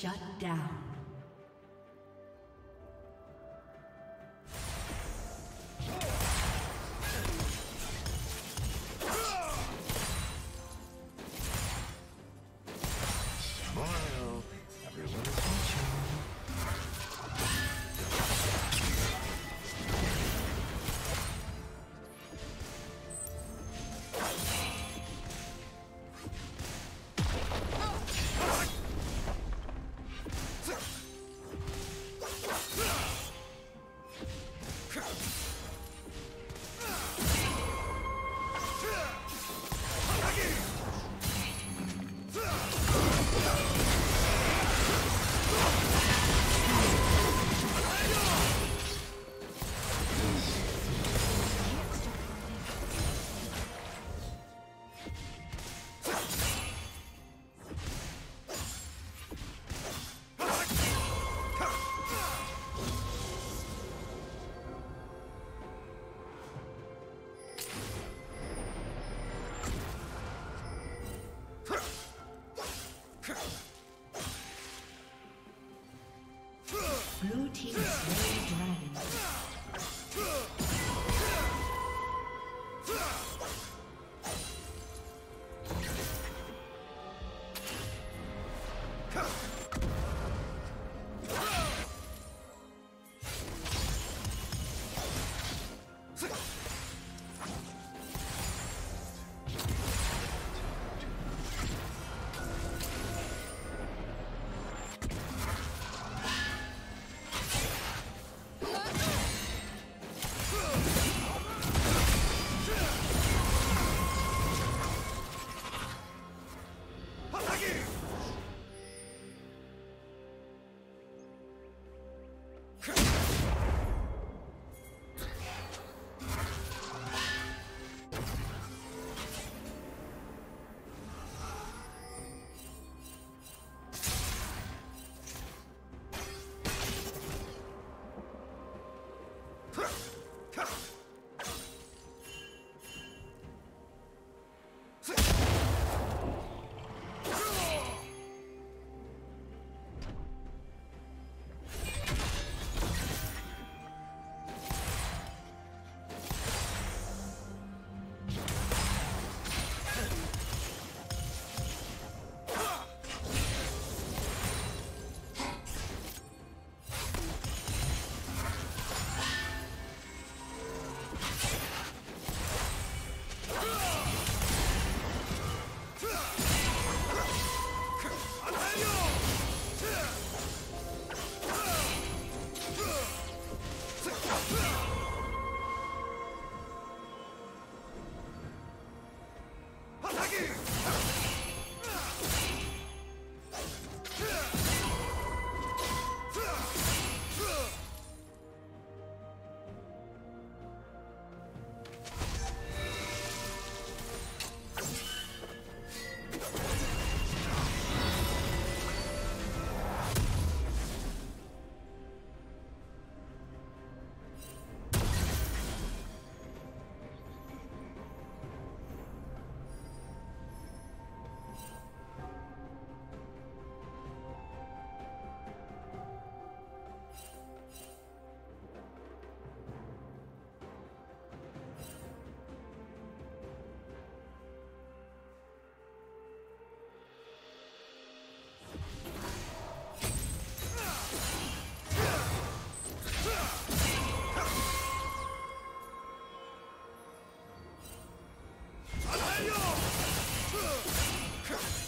Shut down. Come.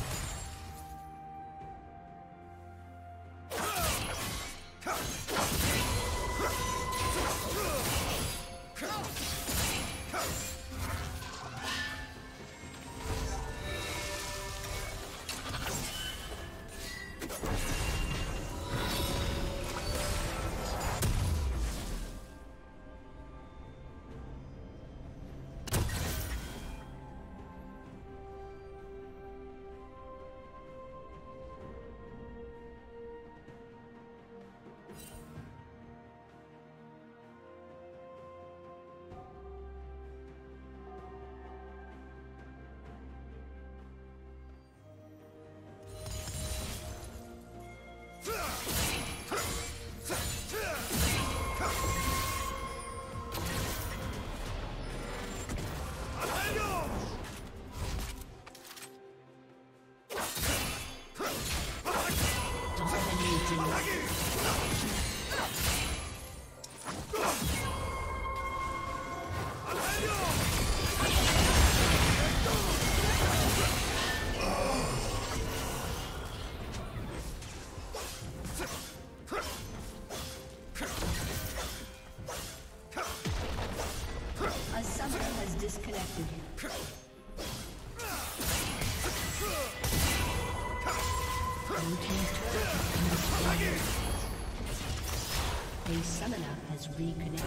Has reconnected.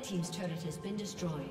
Red Team's turret has been destroyed.